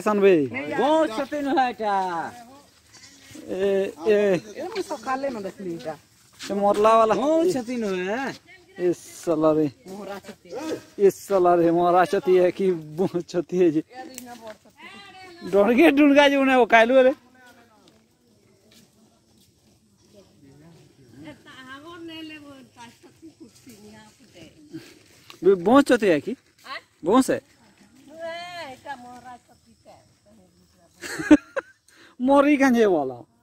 बहुत सतीन है क्या? ए ए। ये मैं सकाले में देखली क्या ये मोरला वाला। बहुत सतीन है। इस साला रे। इस साला रे मोरा छती है कि बुह छती है जी। डोंगे डुनगा जी उन्हें वो कायलू रे बहुत छती है। कि? बहुत से मोरी गंजे वाला।